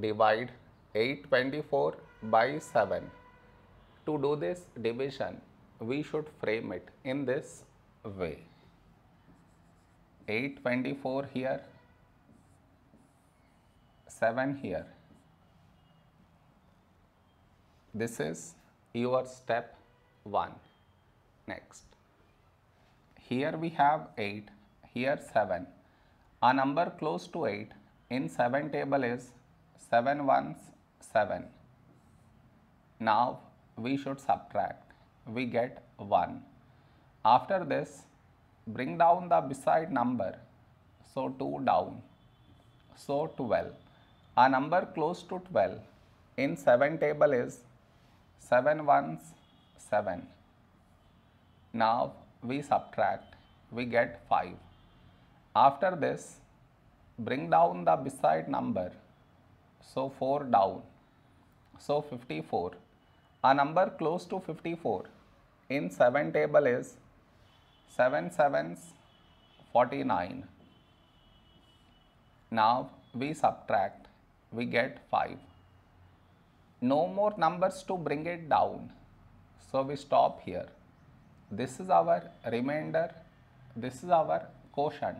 divide 824 by 7. To do this division, we should frame it in this way. 824 here, 7 here. This is your step 1. Next. Here we have 8, here 7. A number close to 8 in 7 table is 7 ones 7. Now we should subtract. We get 1. After this, bring down the beside number. So 2 down. So 12. A number close to 12 in 7 table is 7 ones 7. Now we subtract. We get 5. After this, bring down the beside number. So 4 down. So 54. A number close to 54 in 7 table is 7 sevens 49. Now we subtract. We get 5. No more numbers to bring it down. So we stop here. This is our remainder. This is our quotient.